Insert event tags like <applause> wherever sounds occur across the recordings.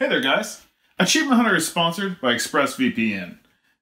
Hey there, guys. Achievement Hunter is sponsored by ExpressVPN.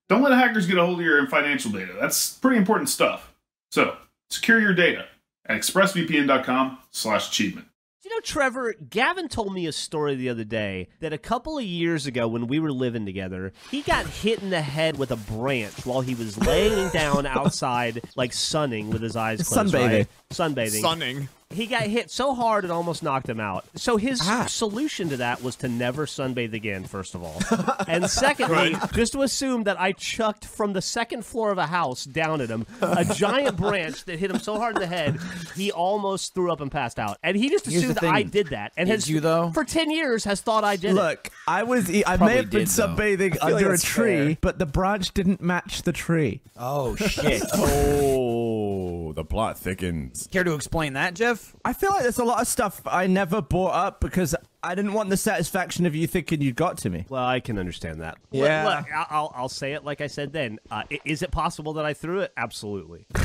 Don't let hackers get a hold of your financial data. That's pretty important stuff. So, secure your data at expressvpn.com slash achievement. You know, Trevor, Gavin told me a story the other day that a couple of years ago when we were living together, he got hit in the head with a branch while he was laying down <laughs> outside, like sunning with his eyes closed. Sunbathing. Right? Sunbathing. Sunning. He got hit so hard it almost knocked him out. So his Ah. solution to that was to never sunbathe again, first of all. <laughs> and secondly, just to assume that I chucked from the second floor of a house down at him a <laughs> giant branch that hit him so hard in the head, he almost threw up and passed out. And he just Here's assumed that I did that. And Did has you, though? for 10 years has thought I did it. Look, I was. I Probably may have been did, though. sunbathing I feel like under a tree, fair. but the branch didn't match the tree. Oh shit! <laughs> Oh, the plot thickens. Care to explain that, Geoff? I feel like there's a lot of stuff I never brought up because I didn't want the satisfaction of you thinking you'd got to me. Well, I can understand that. Look- Yeah. Look, I- I'll, I'll say it like I said then. Uh, is it possible that I threw it? Absolutely. <laughs>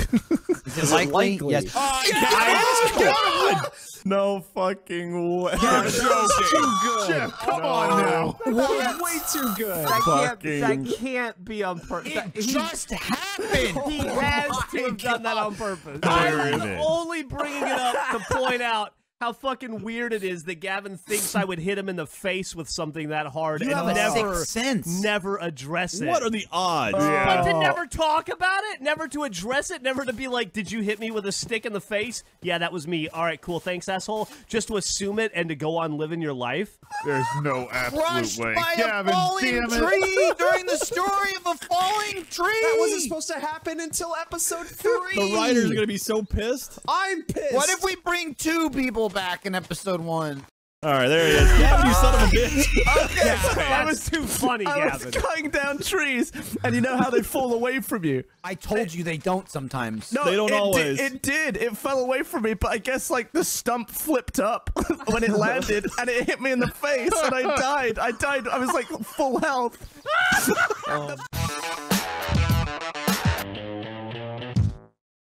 Is it likely? Yes. No fucking way. You're joking. Geoff, come on now. Way too good. That Fucking- can't, that can't be on purpose. It just happened. <laughs> He has oh to have done that on purpose. I'm only bringing it up to point out how fucking weird it is that Gavin thinks I would hit him in the face with something that hard You and have a never, sixth sense. never address it. What are the odds? But to never talk about it, never to address it, never to be like, "Did you hit me with a stick in the face?" Yeah, that was me. All right, cool, thanks, asshole. Just to assume it and to go on living your life. There's no absolute Crushed way. by Gavin, a falling tree during the story of a falling tree. That wasn't supposed to happen until episode <laughs> three. The writers are gonna be so pissed. I'm pissed. What if we bring two people back in episode one? All right, there he is. Gavin, you son of a <laughs> bitch. Okay, that was too funny, I was Gavin. cutting down trees, and you know how they fall away from you. I told you they don't sometimes. No, They don't it always. Did, it did. It fell away from me, but I guess like the stump flipped up <laughs> when it <laughs> landed, and it hit me in the face, and I died. I died. I was like full health. Oh,